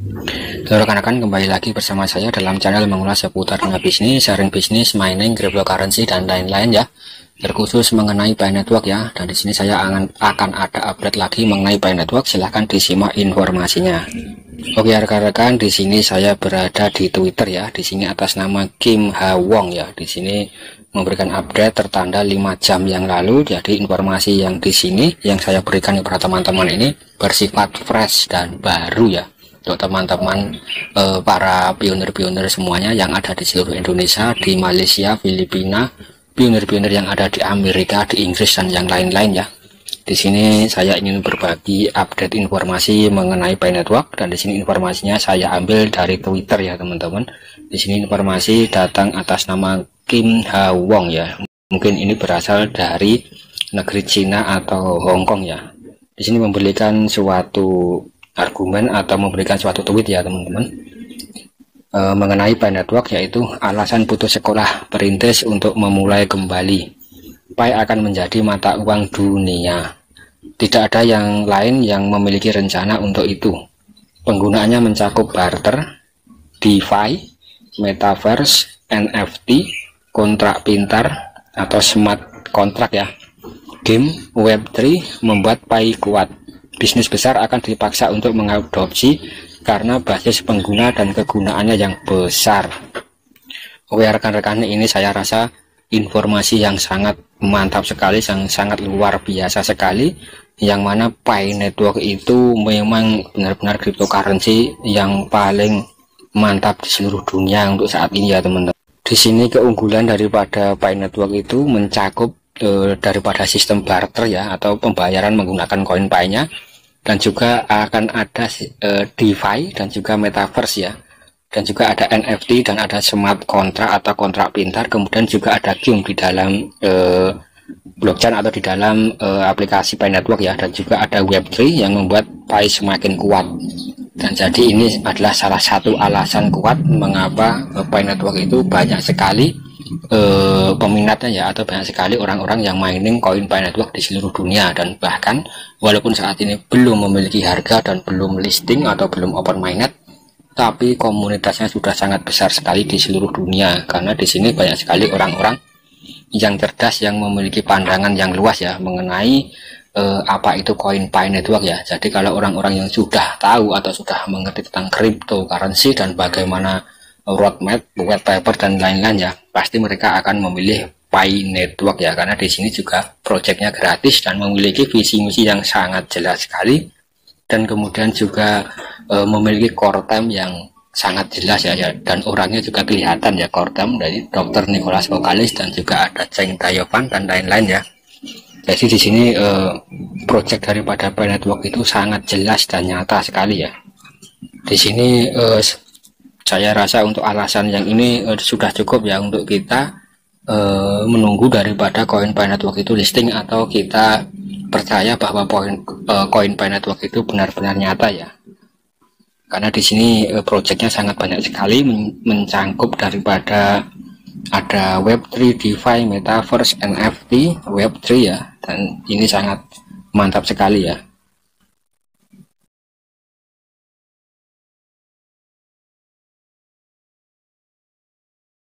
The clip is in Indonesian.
Halo rekan-rekan kembali lagi bersama saya dalam channel mengulas seputar dunia bisnis, sharing bisnis, mining, cryptocurrency dan lain-lain ya. Terkhusus mengenai Pi Network ya. Dan di sini saya akan ada update lagi mengenai Pi Network. Silahkan disimak informasinya. Oke rekan-rekan, di sini saya berada di Twitter ya. Di sini atas nama Kim Ha Wong ya. Di sini memberikan update tertanda 5 jam yang lalu. Jadi informasi yang di sini yang saya berikan kepada teman-teman ini bersifat fresh dan baru ya untuk teman-teman eh, para pionir-pionir semuanya yang ada di seluruh Indonesia, di Malaysia, Filipina, pionir-pionir yang ada di Amerika, di Inggris dan yang lain-lain ya. Di sini saya ingin berbagi update informasi mengenai Pi Network dan di sini informasinya saya ambil dari Twitter ya teman-teman. Di sini informasi datang atas nama Kim Ha Wong ya. Mungkin ini berasal dari negeri Cina atau Hong Kong ya. Di sini memberikan suatu argumen atau memberikan suatu tweet ya teman-teman. E, mengenai Pi Network yaitu alasan putus sekolah perintis untuk memulai kembali. Pi akan menjadi mata uang dunia. Tidak ada yang lain yang memiliki rencana untuk itu. Penggunaannya mencakup barter DeFi Metaverse NFT kontrak pintar atau smart kontrak ya. Game Web3 membuat Pi kuat bisnis besar akan dipaksa untuk mengadopsi karena basis pengguna dan kegunaannya yang besar. Oke rekan-rekan ini saya rasa informasi yang sangat mantap sekali, yang sangat luar biasa sekali, yang mana Pi Network itu memang benar-benar cryptocurrency yang paling mantap di seluruh dunia untuk saat ini ya teman-teman. Di sini keunggulan daripada Pi Network itu mencakup e, daripada sistem barter ya atau pembayaran menggunakan koin Pi-nya dan juga akan ada uh, DeFi dan juga Metaverse ya. Dan juga ada NFT dan ada smart kontrak atau kontrak pintar. Kemudian juga ada game di dalam uh, blockchain atau di dalam uh, aplikasi Pi Network ya. Dan juga ada Web3 yang membuat Pi semakin kuat. Dan jadi ini adalah salah satu alasan kuat mengapa Pi Network itu banyak sekali uh, peminatnya ya atau banyak sekali orang-orang yang mining koin Pi Network di seluruh dunia dan bahkan walaupun saat ini belum memiliki harga dan belum listing atau belum open mainnet tapi komunitasnya sudah sangat besar sekali di seluruh dunia. Karena di sini banyak sekali orang-orang yang cerdas yang memiliki pandangan yang luas ya mengenai uh, apa itu koin Pi Network ya. Jadi kalau orang-orang yang sudah tahu atau sudah mengerti tentang cryptocurrency dan bagaimana roadmap, white paper dan lain-lain ya, pasti mereka akan memilih Pi Network ya, karena di sini juga projectnya gratis dan memiliki visi misi yang sangat jelas sekali, dan kemudian juga e, memiliki core time yang sangat jelas ya, ya, dan orangnya juga kelihatan ya core time dari Dr. Nicholas Vokalis dan juga ada Cheng Tayopan dan lain-lain ya. Jadi di sini e, project daripada Pi Network itu sangat jelas dan nyata sekali ya. Di sini e, saya rasa untuk alasan yang ini uh, sudah cukup ya untuk kita uh, menunggu daripada koin Pi Network itu listing atau kita percaya bahwa koin uh, koin Pi Network itu benar-benar nyata ya. Karena di sini uh, projectnya sangat banyak sekali men mencangkup daripada ada Web3, DeFi, Metaverse, NFT, Web3 ya. Dan ini sangat mantap sekali ya